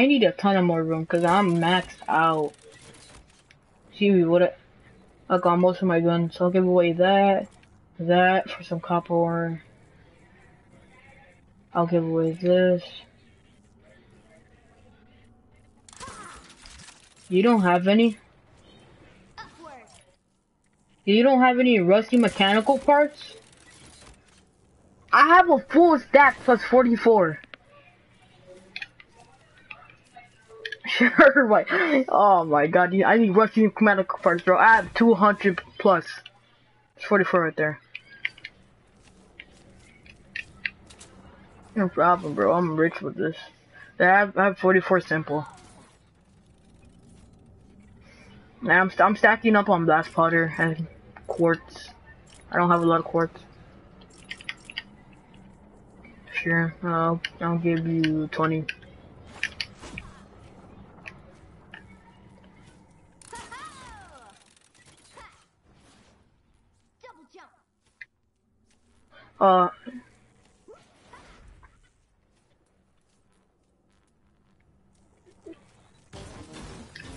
I need a ton of more room because I'm maxed out. See, what I got most of my guns, so I'll give away that, that for some copper ore. I'll give away this. You don't have any? You don't have any rusty mechanical parts? I have a full stack plus 44. Sure. Oh my god, I need rusty mechanical parts, bro. I have 200 plus. It's 44 right there. No problem, bro. I'm rich with this. I have, I have 44 simple. I'm, I'm stacking up on blast powder and quartz. I don't have a lot of quartz. Sure, I'll, I'll give you 20. Uh,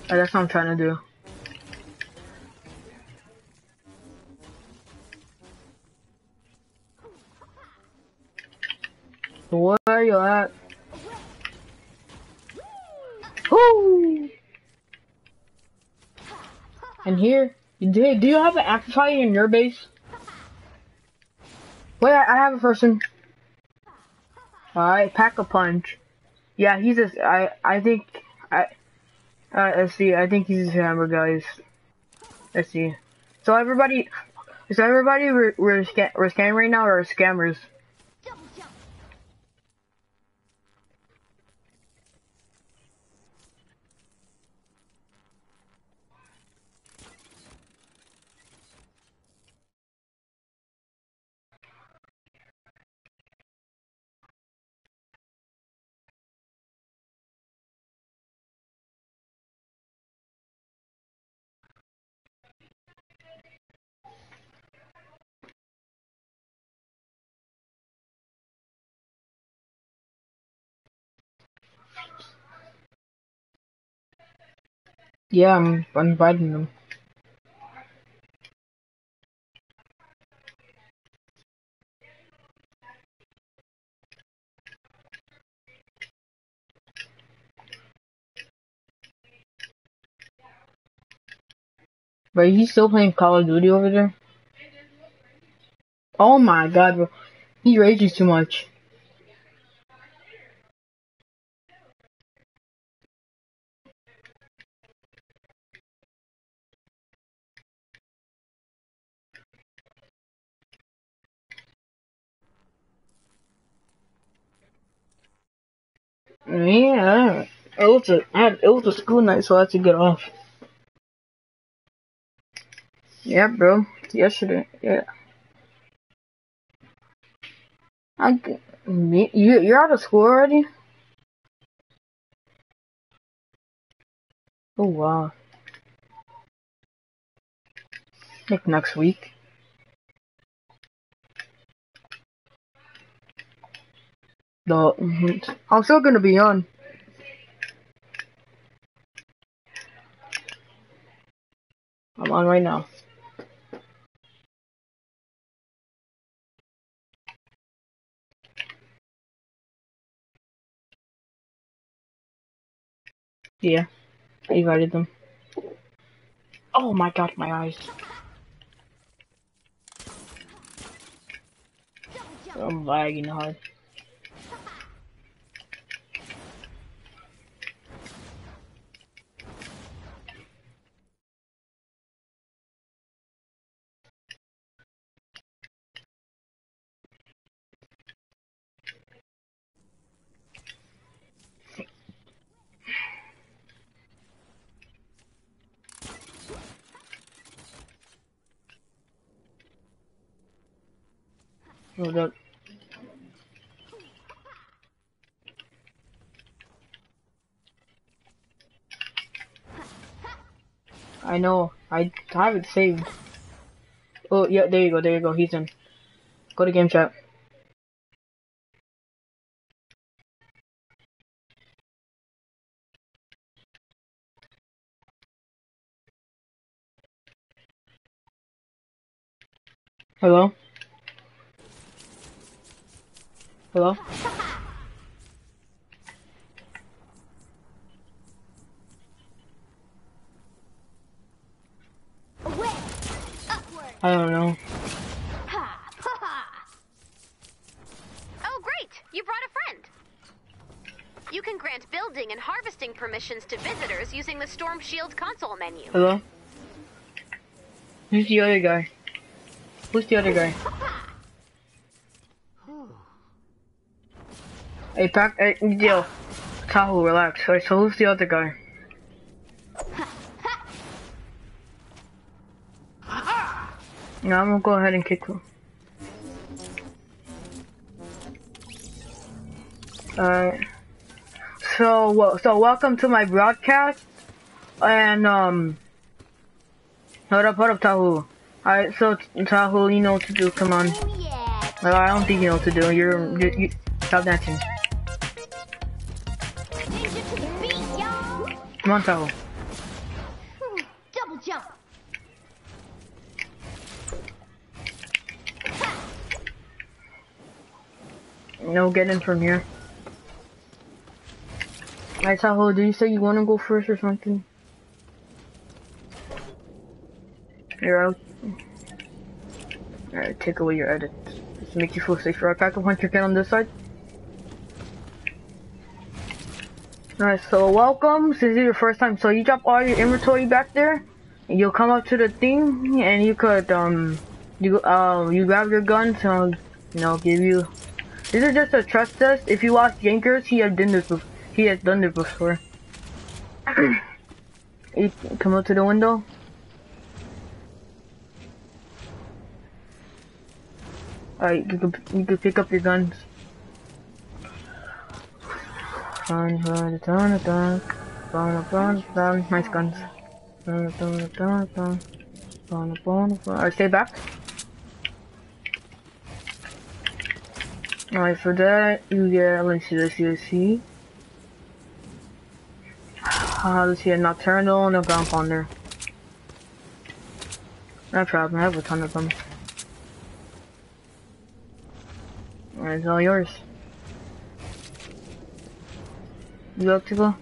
that's what I'm trying to do. Where are you at? Woo! And here, do, do you have an amplifier in your base? Wait, I have a person. Alright, pack a punch. Yeah, he's a, I, I think, I, uh, let's see, I think he's a hammer, guys. Let's see. So everybody, so everybody we're, we're, scan, we're scanning right now are scammers. Yeah, I'm inviting them. But he's still playing Call of Duty over there? Oh my god, bro. He rages too much. Yeah, it was a had, it was a school night, so I had to get off. Yeah, bro. Yesterday, yeah. I me you you're out of school already? Oh wow. Like next week. The mm-hmm. I'm still gonna be on. I'm on right now. Yeah, I invited them. Oh my god, my eyes. I'm lagging hard. I know. I have it saved. Oh, yeah, there you go, there you go, he's in. Go to game chat. Hello? Hello? I don't know. Oh, great! You brought a friend. You can grant building and harvesting permissions to visitors using the Storm Shield console menu. Hello? Who's the other guy? Who's the other guy? Hey, back, hey, Deal. Tahoe, relax. Alright, so who's the other guy? No, I'm gonna go ahead and kick him. Alright. So, so welcome to my broadcast. And, um, hold up, hold up, Tahoe. Alright, so, Tahoe, you know what to do, come on. Yeah! Well, I don't think you know what to do. You're, you, you stop dancing. Come on, Tahoe. Hmm, Double jump! Ha! No getting from here. Alright, Tahoe, do you say you want to go first or something? You're out. Alright, take away your edits. Just make you feel safer. I pack a your kid on this side. Alright, so welcome. This is your first time. So you drop all your inventory back there. And you'll come up to the thing and you could, um, you, uh, you grab your gun to, you know, give you this is just a trust test. If you watch Yankers, he has done this. bef- He has done this before. you come up to the window. Alright, you can you can pick up your guns. Nice guns. Alright, stay back. Alright, for that, you get, let's see, let's see, let's see. Uh, let's see, a Nocturno and a Ground Pounder. No problem, I have a ton of them. Alright, it's all yours. You up to go?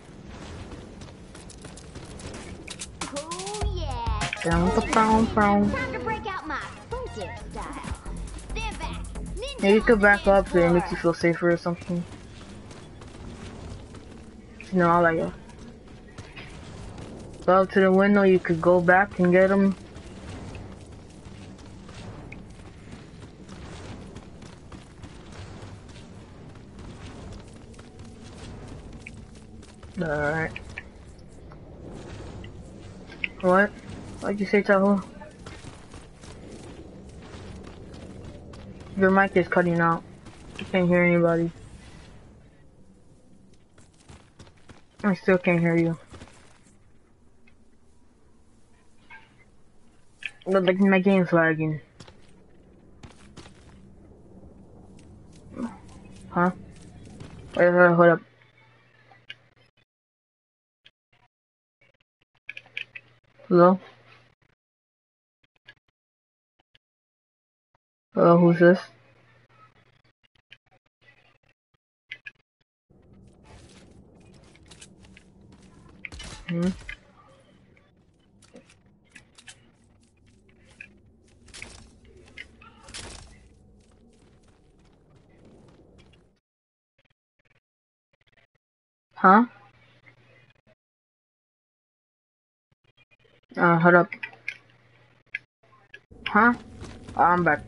Oh yeah! Down the brown, brown. Time to break out my funky style. Yeah, you could back up so it makes you feel safer or something. You know, I like it. Go up to the window, you could go back and get them. Alright. What? What'd you say, Tahoe? Your mic is cutting out. I can't hear anybody. I still can't hear you. Look like my game's lagging. Huh? Wait, hold up, hold up. Hello? Hello, who's this? Hmm? Huh? Uh, hold up. Huh? I'm back.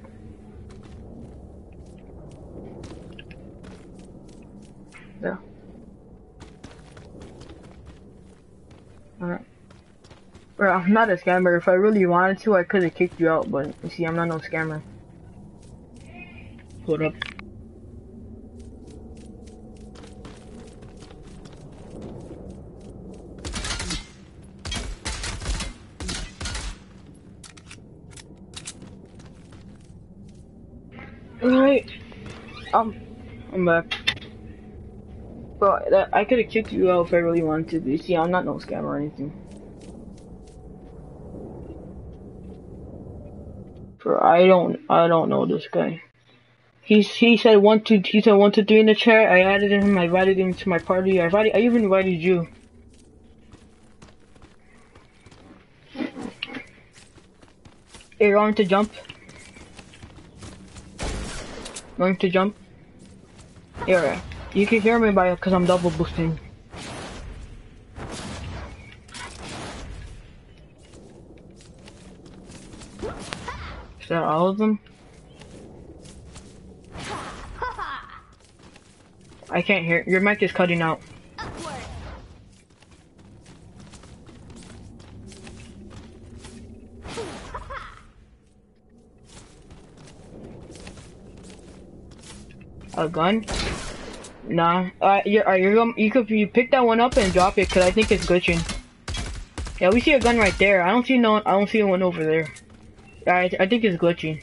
Yeah. Alright. Bro, I'm not a scammer. If I really wanted to, I could have kicked you out, but you see, I'm not no scammer. Hold up. Alright. Um, I'm back. Bro, I could have kicked you out if I really wanted to, but you see, I'm not no scammer or anything. I don't, I don't know this guy. He's, he said one, two, he said one, two, three in the chat. I added him, I invited him to my party. I invited, I even invited you. Hey, you going to jump? Going to jump? Yeah, you can hear me by, cause I'm double boosting. That all of them? I can't hear. Your mic is cutting out. A gun? Nah. Uh, you are you um, you could you pick that one up and drop it because I think it's glitching. Yeah, we see a gun right there. I don't see no. I don't see one over there. I I think it's glitchy.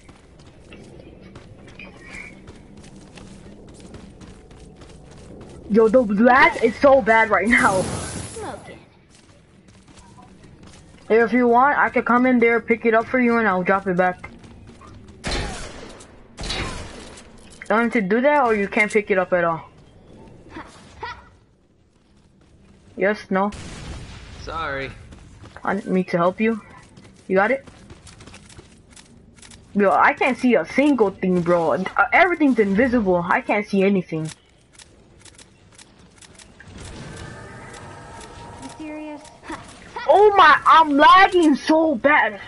Yo, the lag is so bad right now. Smoking. If you want, I could come in there, pick it up for you, and I'll drop it back. You want to do that, or you can't pick it up at all? Yes, no. Sorry. I need me to help you. You got it? Yo, I can't see a single thing, bro. Uh, Everything's invisible. I can't see anything. You serious? Oh my, I'm lagging so bad.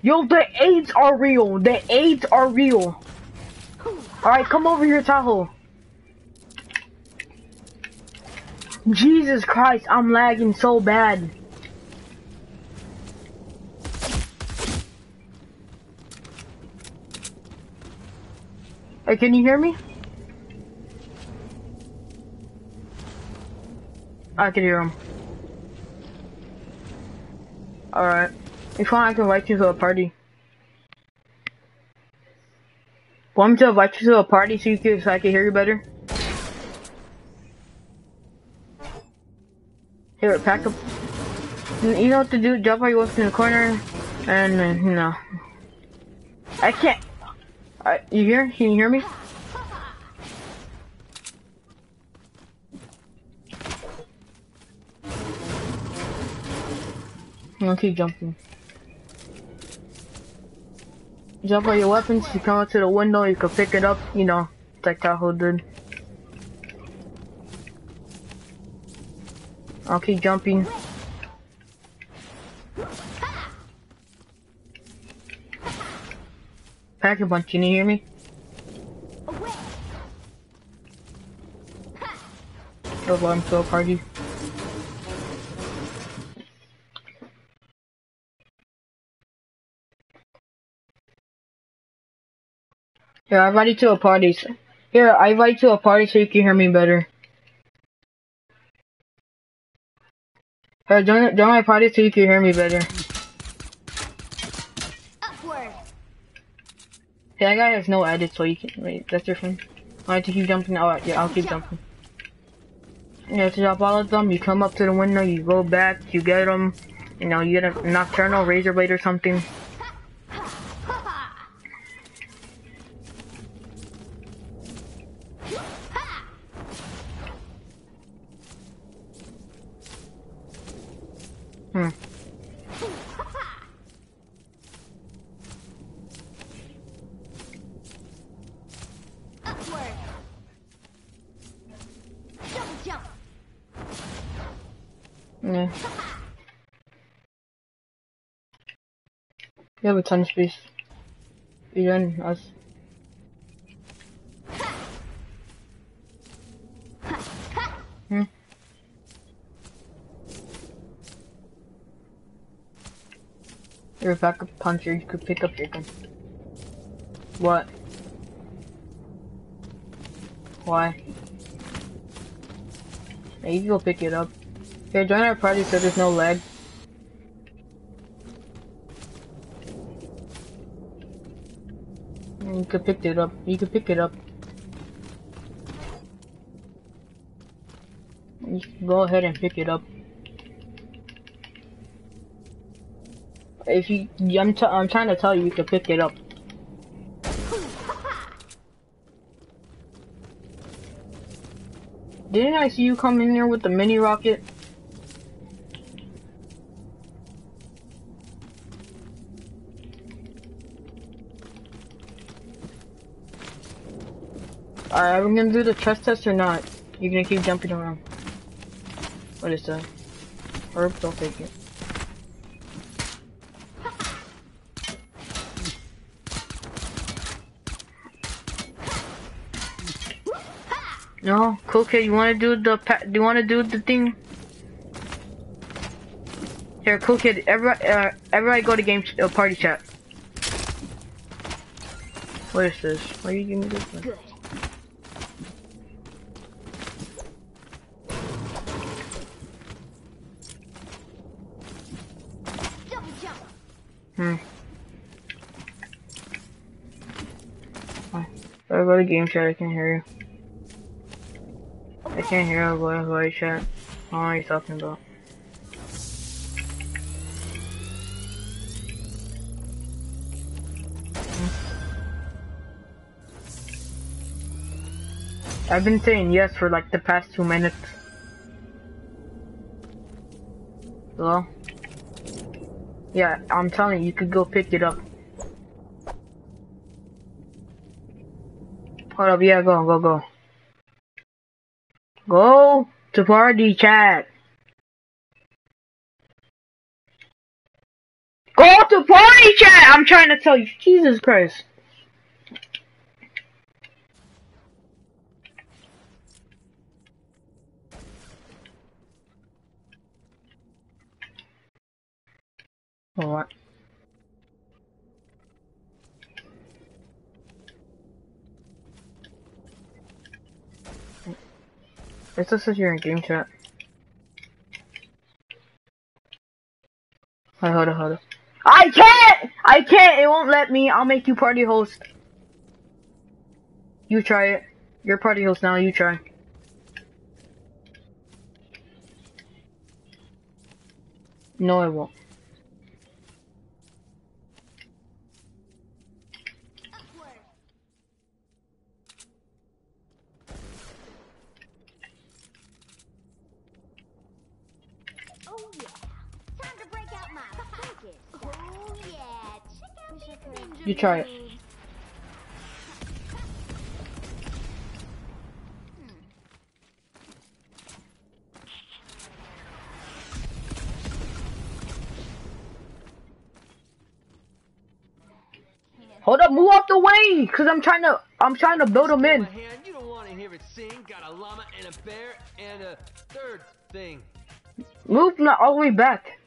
Yo, the AIDS are real. The AIDS are real. Alright, come over here, Tahoe. Jesus Christ, I'm lagging so bad. Hey, can you hear me? I can hear him. Alright. If you want, I can invite you to a party. Want me to invite you to a party so you can, so I can hear you better? Here, pack up. You know what to do? Drop all your weapons in the corner, and uh, you know. I can't. I, you hear? Can you hear me? I'm gonna keep jumping. Jump on your weapons, you come out to the window, you can pick it up, you know, like Tahoe did. I'll keep jumping. Pack a bunch, can you hear me? Away. Go I'm to a party. Here, I invite you to a party. so- Here, I invite you to a party so you can hear me better. Here, join, join my party so you can hear me better. That guy has no edit, so you can wait. That's friend. I have to keep jumping. Alright, yeah, I'll keep jumping. Yeah, to drop all of them, you come up to the window, you go back, you get them. You know, you get a nocturnal razor blade or something. Of space. You and us. Hmm. You're a backup puncher, you could pick up your gun. What? Why? You can go pick it up. Here, join our party so there's no lag. You could pick it up. You could pick it up. You can go ahead and pick it up. if you, I'm, t- I'm trying to tell you, you can pick it up. Didn't I see you come in here with the mini rocket? Alright, are we gonna do the trust test or not? You're gonna keep jumping around. What is that? Herb, don't take it. No, cool kid. You wanna do the Do you wanna do the thing? Here, cool kid. Everybody, uh, everybody, go to game uh, party chat. What is this? Why are you giving me this one? Good. Double jump. Hmm. I go to game chat. I can't hear you. I can't hear a voice voice chat. What you're talking about. I've been saying yes for like the past two minutes. Hello? Yeah, I'm telling you, you could go pick it up. Hold up, yeah, go, go, go. Go to party chat. Go to party chat! I'm trying to tell you, Jesus Christ. What? It just says you're in game chat. Hold on, hold on. I can't! I can't! It won't let me. I'll make you party host. You try it. You're party host now, you try. No, I won't. You try it. Hold up, move out the way! Cause I'm trying to, I'm trying to build them in. you don't want to hear it sing. Got a llama and a bear and a third thing. Move not all the way back.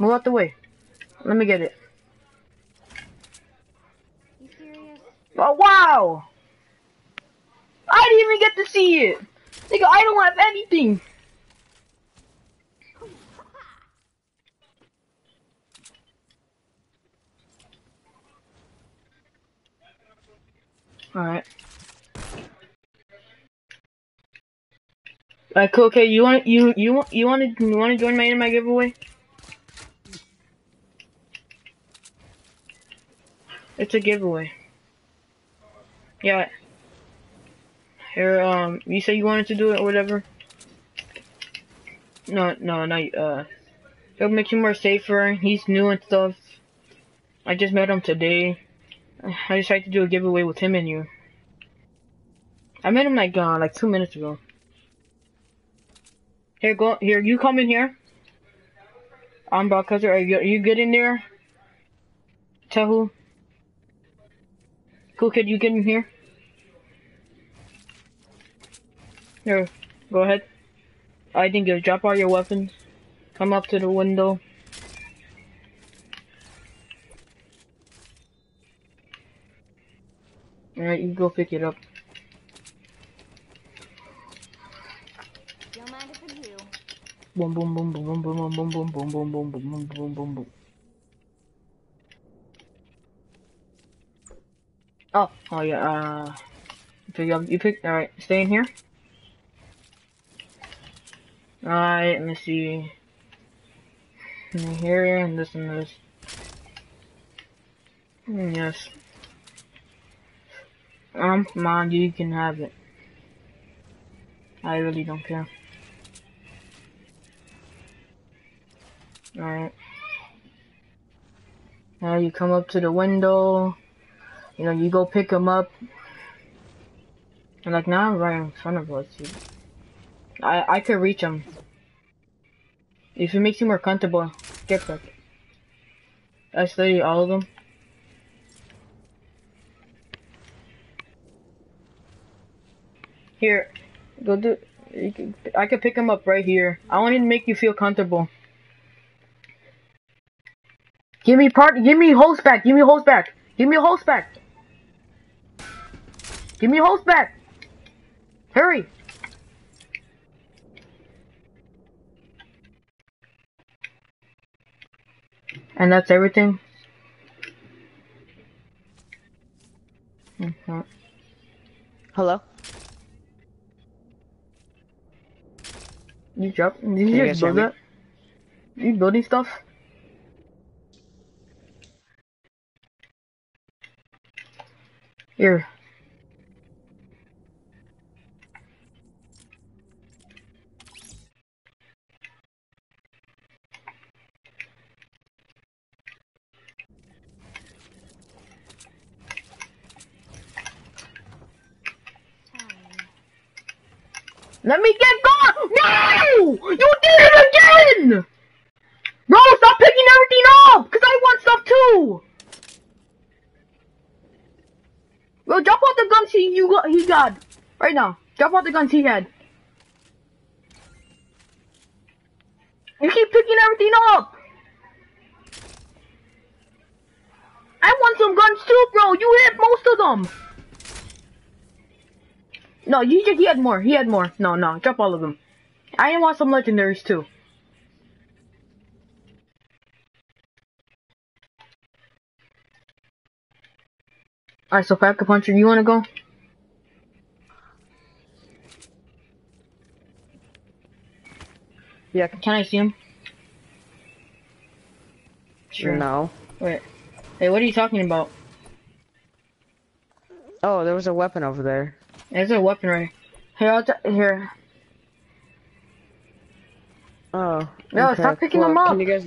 Move out the way. Let me get it. You serious? Oh wow! I didn't even get to see it. Nigga, I don't have anything. Alright. Alright, cool, okay, you want you you want you want to you want to join my in my giveaway? It's a giveaway. Yeah. Here, um, you said you wanted to do it or whatever. No, no, not uh. It'll make you more safer. He's new and stuff. I just met him today. I decided to do a giveaway with him and you. I met him like uh, like two minutes ago. Here, go here. You come in here. I'm about Are you are you good in there? Tahu. Cool kid, you get in here. Here, go ahead. I think you drop all your weapons. Come up to the window. Alright, you go pick it up. Don't mind if I do. Boom, boom, boom, boom, boom, boom, boom, boom, boom, boom, boom, boom, boom, boom, boom, boom. Oh, oh yeah, uh, you, you pick. All right, stay in here. All right, let me see. In here and this and this. Mm, Yes. Um, on, you can have it. I really don't care. Alright. Now you come up to the window. You know, you go pick him up. And like now I'm right in front of us. I I could reach him. If it makes you more comfortable, get back. I study all of them. Here, go do. Can, I could pick him up right here. I wanted to make you feel comfortable. Give me part. Give me host back. Give me host back. Give me host back. Give me host back. Hurry. And that's everything. Mhm. Hello? You drop? Did you you just build that? You building stuff? Here. Let me get going! No! You did it again! Bro, stop picking everything up! Cause I want stuff too! Bro, drop out the guns he, you got, he got. Right now. Drop out the guns he had. You keep picking everything up! I want some guns too, bro! You hit most of them! No, you just, he had more. He had more. No, no, drop all of them. I want some legendaries too. Alright, so Pack Puncher, you wanna go? Yeah. Can I see him? Sure. No. Wait. Hey, what are you talking about? Oh, there was a weapon over there. There's a weapon right here. I'll t- here. Oh. No, okay. stop picking Well, them up. Can you guys,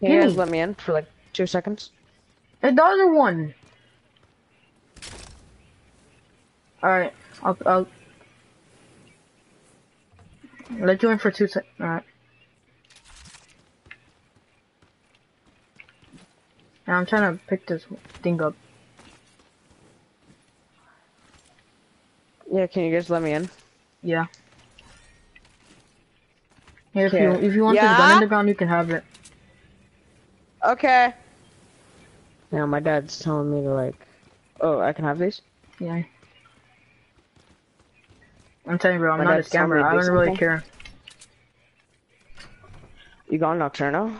can you guys let me in for like two seconds? The other one. Alright, I'll, I'll let you in for two sec. Alright. Now I'm trying to pick this thing up. Yeah, can you guys let me in? Yeah. Here, if you Okay. if you want this gun Yeah? in the ground, you can have it. Okay. Now my dad's telling me to like, oh, I can have these? Yeah. I'm telling you, bro, I'm My not a dad's telling me scammer. I do don't really care. You got Nocturno?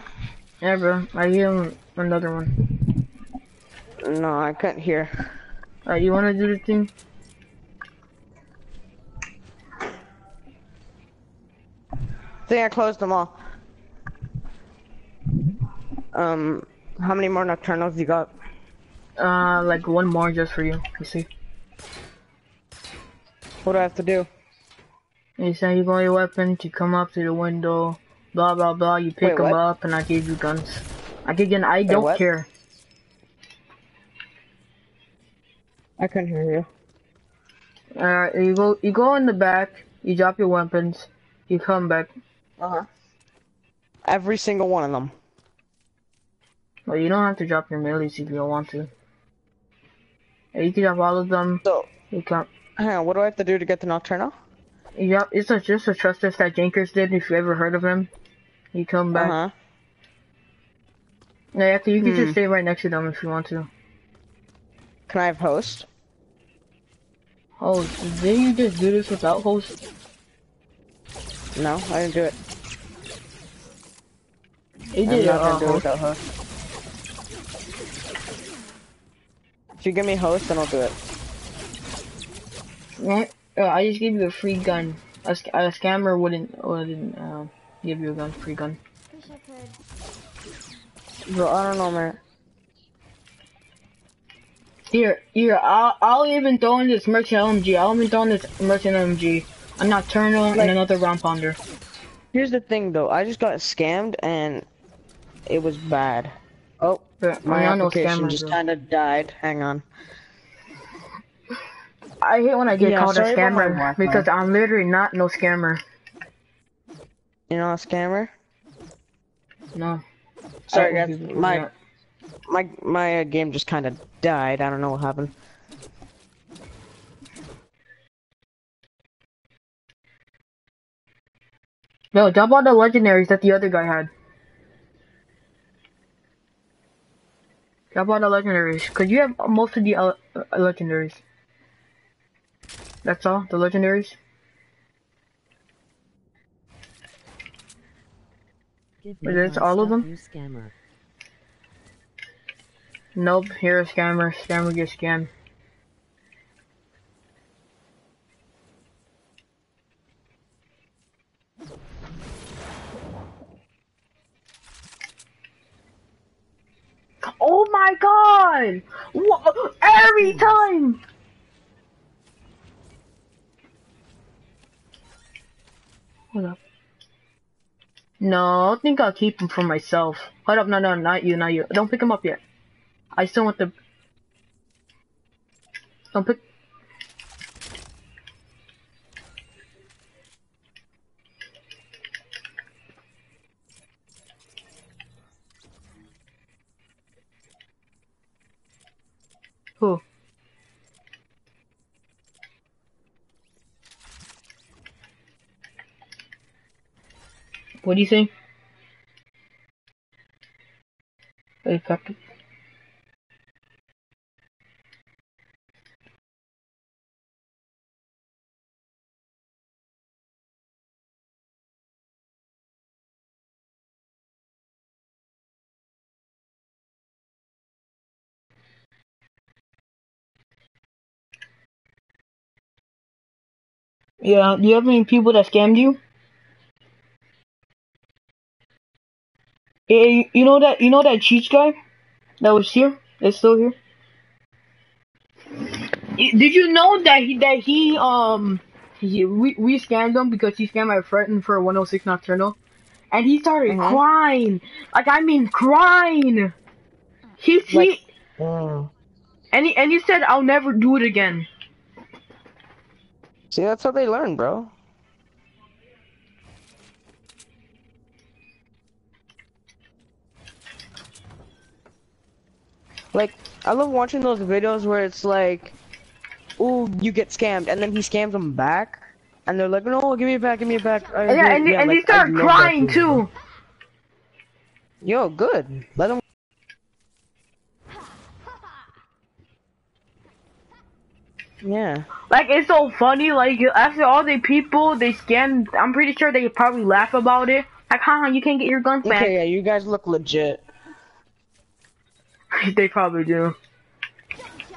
Yeah, bro. I hear him another one. No, I couldn't hear. Alright, you wanna do the thing? I think I closed them all. Um, how many more Nocturnos you got? Uh, like one more just for you. You see? What do I have to do? You say you go your weapons, you come up to the window, blah blah blah. You pick Wait, them what? up, and I give you guns. I give you. I don't what? care. I couldn't hear you. Alright, you go. You go in the back. You drop your weapons. You come back. Uh huh. Every single one of them. Well, you don't have to drop your millies if you don't want to. You can drop all of them. So, You come. hang on, what do I have to do to get the Nocturno? Drop, it's a, just a trust test that Jankers did. If you ever heard of him, you come back. huh. Yeah, after you can Hmm. just stay right next to them if you want to. Can I have host? Oh, did you just do this without host? No, I didn't do it. You I'm did it not gonna uh, do it without host. If you give me host, then I'll do it. Right? Uh, I just gave you a free gun. A, sc- a scammer wouldn't wouldn't uh, give you a gun, free gun. Wish I could. Bro, I don't know, man. Here, here, I'll, I'll even throw in this merchant LMG. I'll even throw in this merchant LMG. A Nocturno Like- and another round pounder. Here's the thing, though. I just got scammed, and it was bad. Oh, But my application just kind of died. Hang on. I hate when I get Yeah, called a sorry about my scammer because I'm literally not no scammer. You know, a scammer. No. Sorry, guys. think My that. my my uh, game just kind of died. I don't know what happened. No, dump all the legendaries that the other guy had. Dump all the legendaries, cause you have most of the uh, uh, legendaries. That's all, the legendaries. Wait, me that's all of them? Scammer. Nope, here a scammer. Scammer gets scammed. Oh my god! Wha- Every time! Hold up. No, I think I'll keep him for myself. Hold up, no, no, not you, not you. Don't pick him up yet. I still want the. Don't pick. Who? What do you think? Effective. Yeah, do you have any people that scammed you? Yeah, you, you know that you know that Cheech guy that was here, that's still here. Did you know that he that he um he, we we scammed him because he scammed my friend for a 106 Nocturno, and he started Mhm. crying, like I mean crying. He he Like- Mm. and he and he said I'll never do it again. See, that's how they learn, bro. Like, I love watching those videos where it's like, ooh, you get scammed, and then he scams them back, and they're like, no, give me it back, give me it back. I Yeah, agree." and, and like, he I started love that crying too. Yo, good. Let him. Yeah. Like it's so funny. Like after all the people they scammed, I'm pretty sure they probably laugh about it. Like, haha, you can't get your guns back. Okay, yeah, you guys look legit. they probably do.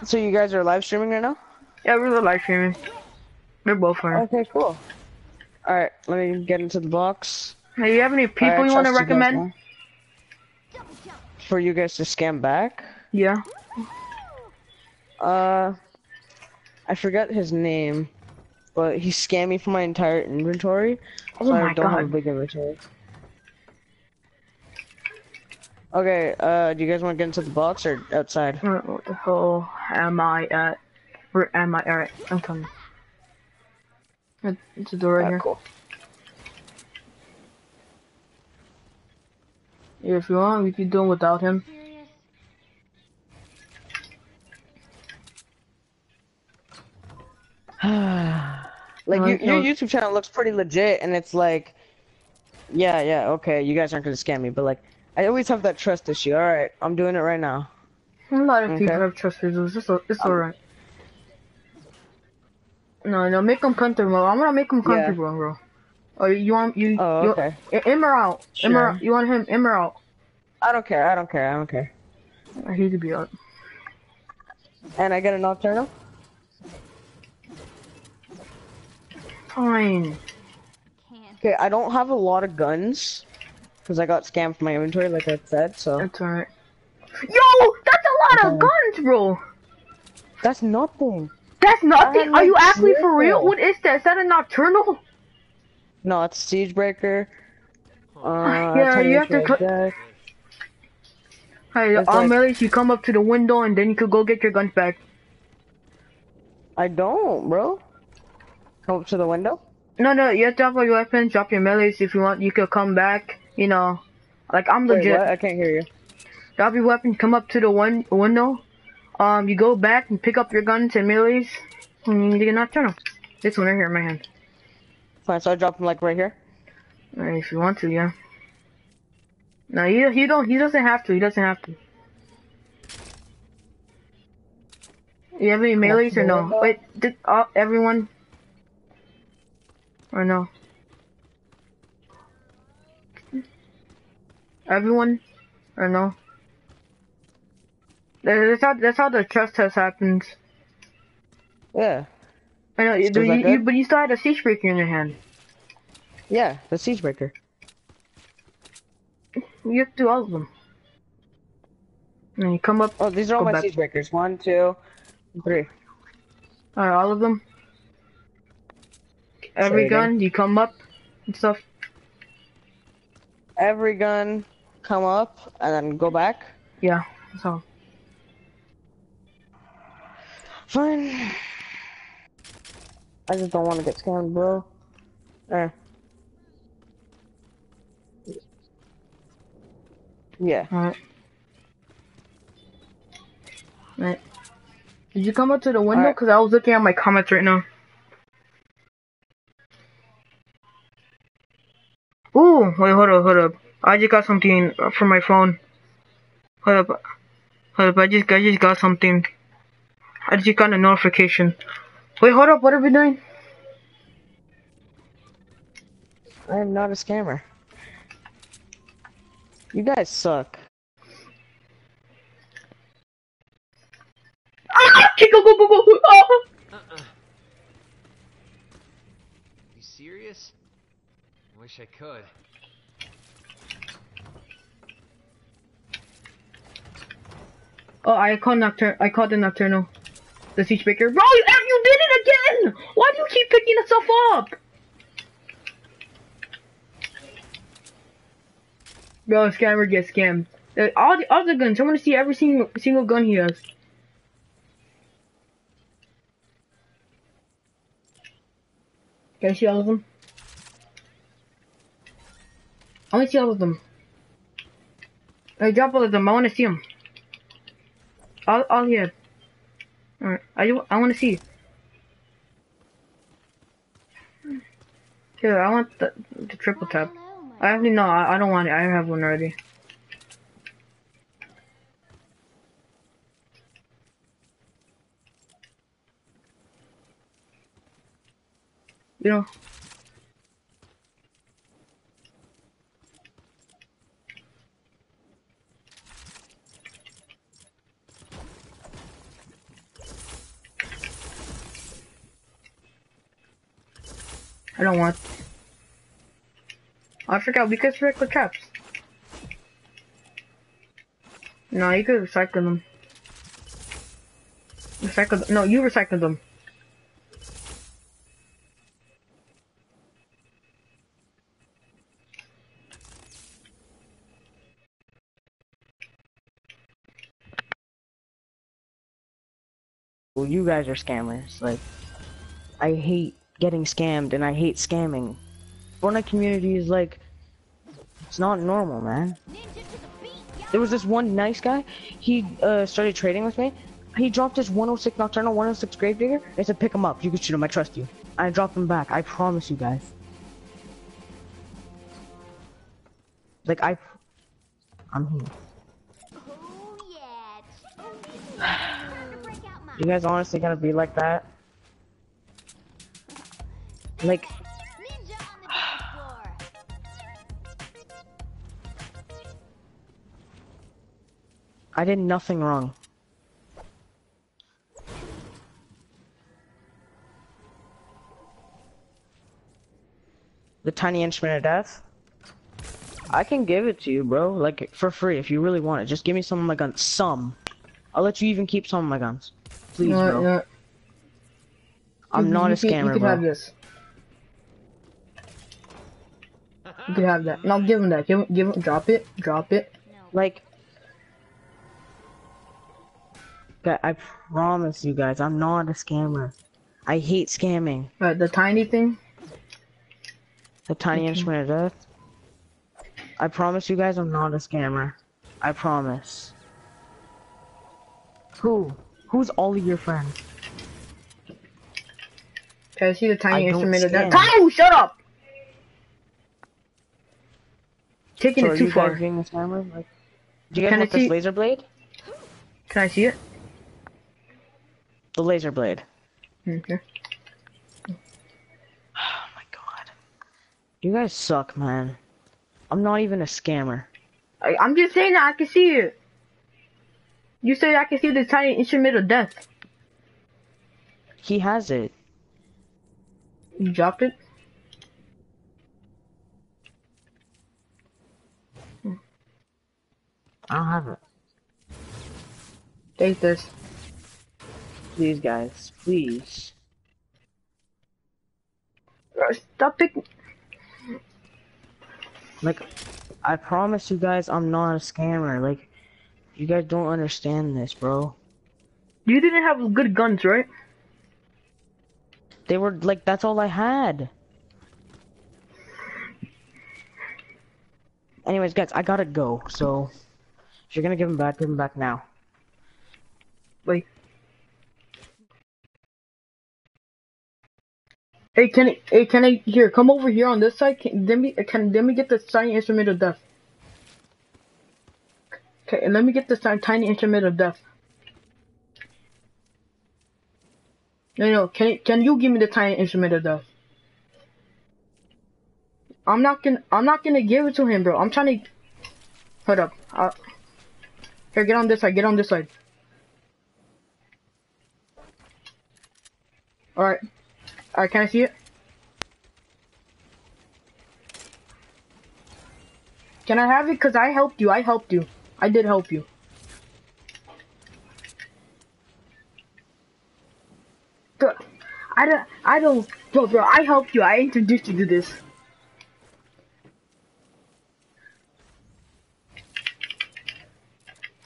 So you guys are live streaming right now? Yeah, we're live streaming. They're both are. Okay, cool. Alright, let me get into the box. Hey, you have any people Alright, you want to recommend? For you guys to scam back? Yeah. Uh, I forgot his name, but he scammed me for my entire inventory. Oh so my I don't have a god. big inventory. Okay, uh, do you guys want to get into the box or outside? Where what the hell am I at? Where am I? Alright, I'm coming. It's a door right Ah, here. cool. Yeah, if you want, we can do it without him. Like you, your. YouTube channel looks pretty legit, and it's like, yeah, yeah, okay, you guys aren't gonna scam me, but like, I always have that trust issue. All right, I'm doing it right now. A lot of people have trust issues. It's, a- it's alright. Um, no, no, make them comfortable. I'm gonna make them Yeah. comfortable, bro. Oh, you want you? Oh, you, okay. I- In or out? In or Sure. out? You want him? In or out? I don't care. I don't care. I don't care. He to be out. And I get a Nocturno. Fine. Okay, I don't have a lot of guns. Because I got scammed from my inventory, like I said, so. That's alright. Yo, that's a lot of guns, bro. That's nothing. That's nothing. Are you like actually for real? What is that? Is that a Nocturno? No, it's Siege Breaker. Uh, Yeah, you have to cut-. Hey, It's on like- Melee, you come up to the window and then you could go get your guns back. I don't, bro. Come up to the window? No, no, you have to drop all your weapons, drop your melees if you want. You could come back, you know. Like, I'm Wait, legit. what? I can't hear you. Drop your weapon, come up to the one window. Um, you go back and pick up your guns and melees, and you need to get Nocturno. This one right here in my hand. Fine, so I drop him like right here. If you want to, yeah. No, he he don't. He doesn't have to. He doesn't have to. You have any melees or no? Wait, did uh, everyone? Or no? Everyone? Or no? That's how that's how the trust test happens. Yeah. I know, you, you, but you still had a siege breaker in your hand. Yeah, the Siege Breaker. You have to do all of them. And you come up, Oh, these are all my back. Siege Breakers. One, two, three. Alright, all of them. Every gun, you come up and stuff. Every gun, come up, and then go back. Yeah, that's all. Fine. I just don't want to get scammed, bro. There. Yeah. Alright. Right. Did you come up to the window? Alright. Because I was looking at my comments right now. Ooh, wait, hold up, hold up. I just got something uh, from my phone. Hold up. Hold up, I just, I just got something. I just got a notification. Wait, hold up, what are we doing? I am not a scammer. You guys suck. Ah, go, go, go, go, go. Ah! Uh-uh. You serious? I wish I could. Oh, I called Nocturno. I called the Nocturno. The Siege Breaker. Bro, you, you did it again! Why do you keep picking yourself up? Bro, scammer gets scammed. Uh, all the other guns. I want to see every single single gun he has. Can I see all of them? I want to see all of them. I drop all of them. I want to see them. All, all here. Alright, I, I want to see. Here, I want the, the triple tap. I actually no, I, I don't want it. I have one already. You know. I don't want. I forgot we could recycle traps. No, you could recycle them. Recycle. No, you recycle them. Well, you guys are scammers. Like, I hate getting scammed and I hate scamming. Fortnite community is like, it's not normal, man. There was this one nice guy. He uh, started trading with me. He dropped his 106 Nocturno, 106 Gravedigger. I said, pick him up. You can shoot him. I trust you. I dropped him back. I promise you guys. Like, I... I'm here. You guys honestly gonna be like that? Like, ninja on the dance floor. I did nothing wrong. The tiny instrument of death. I can give it to you, bro. Like for free if you really want it. Just give me some of my guns. Some. I'll let you even keep some of my guns. Please, what, bro. what? I'm not a can- scammer, You can bro. have this. You can have that. No, give him that. Give him, give him, drop it, drop it. Like, I promise you guys, I'm not a scammer. I hate scamming. Uh, the tiny thing. The tiny instrument of death. I promise you guys, I'm not a scammer. I promise. Who? Who's all of your friends? Can I see the tiny I instrument of death? Tamu, shut up! Taking So it too you far. guys being a? Like, do you guys Can want this laser blade? Can I see it? The laser blade. Okay. Oh my god. You guys suck, man. I'm not even a scammer. I, I'm just saying that I can see it. You said I can see the tiny instrument of death. He has it. You dropped it? I don't have it. Take this. Please, guys. Please. Uh, Stop picking. Like, I promise you guys I'm not a scammer. Like, you guys don't understand this, bro. You didn't have good guns, right? They were, like, that's all I had. Anyways, guys, I gotta go, so... If you're gonna give him back, give him back now. Wait. Hey, can I, hey, can I, here, come over here on this side, can, let me, can, let me get the tiny instrument of death. Okay, and let me get the tiny instrument of death. No, no, can, can you give me the tiny instrument of death? I'm not gonna, I'm not gonna give it to him, bro. I'm trying to, hold up. Uh, here, get on this side, get on this side. Alright. Alright, can I see it? Can I have it? Cause I helped you, I helped you. I did help you. Bro, I don't, I don't, bro, bro, I helped you, I introduced you to this.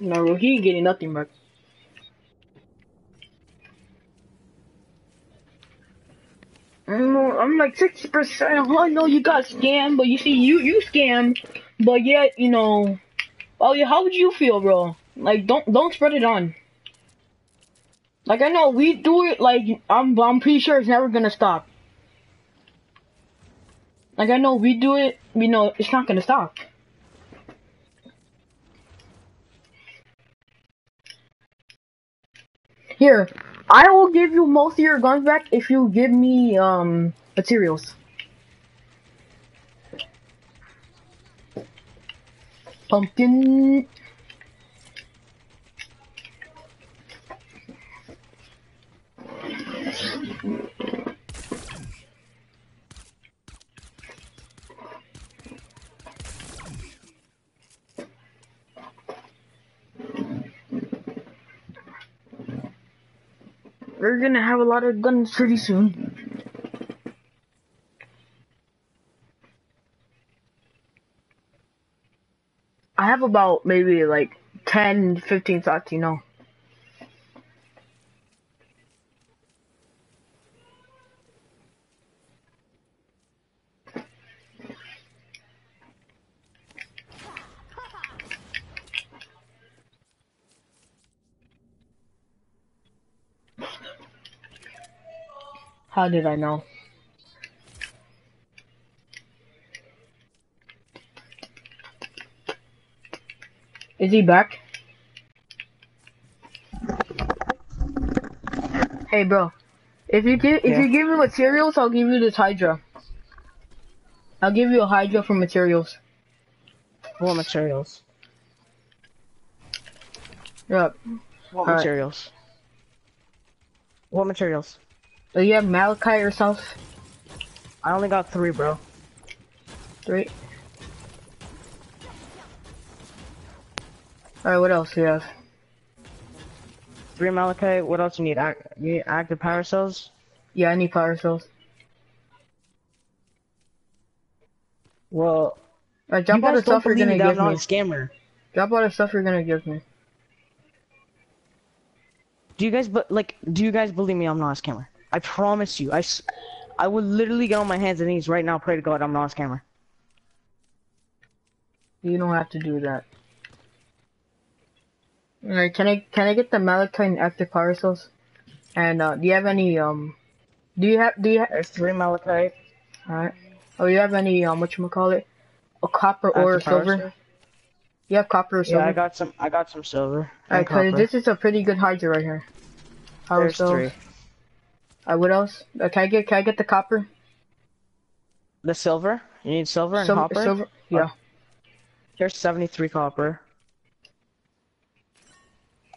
No, bro, he ain't getting nothing. I'm, I'm like sixty percent. I know you got scammed, but you see, you you scammed, but yet you know. Oh yeah, how would you feel, bro? Like, don't don't spread it on. Like I know we do it. Like I'm I'm pretty sure it's never gonna stop. Like I know we do it. We know it's not gonna stop. Here, I will give you most of your guns back if you give me um materials. Pumpkin. We're gonna have a lot of guns pretty soon. I have about maybe like 10, 15 shots, you know. How did I know? Is he back? Hey, bro. If you give if Yeah. you give me materials, I'll give you this Hydra. I'll give you a Hydra for materials. What materials? Yep. What Alright. materials? What materials? Do you have Malachite yourself? I only got three, bro. Three. Alright, what else do we have? Three Malachite, What else you need? Act, you need active power cells. Yeah, I need power cells. Well, Alright, you drop all the stuff you're gonna me that I'm give me. a scammer. Drop all the stuff you're gonna give me. Do you guys but like? Do you guys believe me? I'm not a scammer. I promise you. I, I would literally get on my hands and knees right now. Pray to God I'm not a scammer. You don't have to do that. Alright, can I can I get the malachite and active power cells? And uh, do you have any um? Do you have do you have? There's three Malachite. Alright. Oh, you have any um? What you call it? A copper or active power silver? cells. You have copper or silver? Yeah, I got some. I got some silver. Alright, cause this is a pretty good Hydra right here. Power There's cells. three. Uh, what else? Uh, can I get can I get the copper? The silver. You need silver and Silver, copper. silver. Yeah. Here's 73 copper.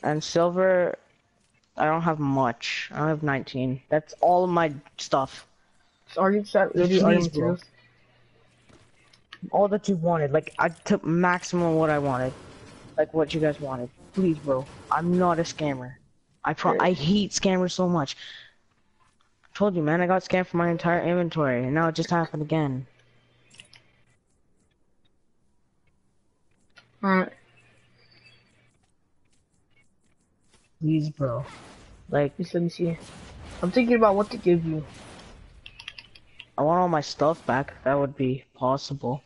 And silver, I don't have much. I have 19. That's all of my stuff. So are you set? Are you Please, All that you wanted. Like, I took maximum what I wanted. Like, what you guys wanted. Please, bro. I'm not a scammer. I pro- I hate scammers so much. I told you, man, I got scammed for my entire inventory, and now it just happened again. Alright. Please, bro. Like, Just let me see. I'm thinking about what to give you. I want all my stuff back. That would be possible.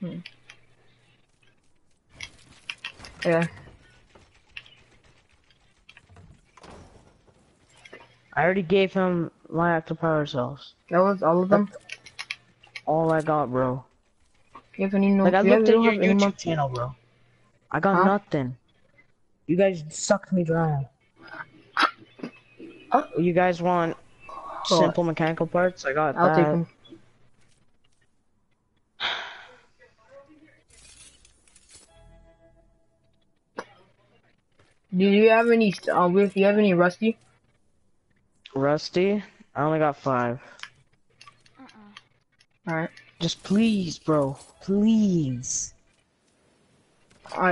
Hmm. Yeah. I already gave him my active power cells. That was all of them. All I got, bro. You have any no? Like I looked at your YouTube channel, bro. I got Huh? nothing. You guys sucked me dry. You guys want What? simple mechanical parts? I got I'll that. take them. Do you have any? Um, do you have any rusty? Rusty, I only got five. Uh-uh. All right. Just please, bro. Please. All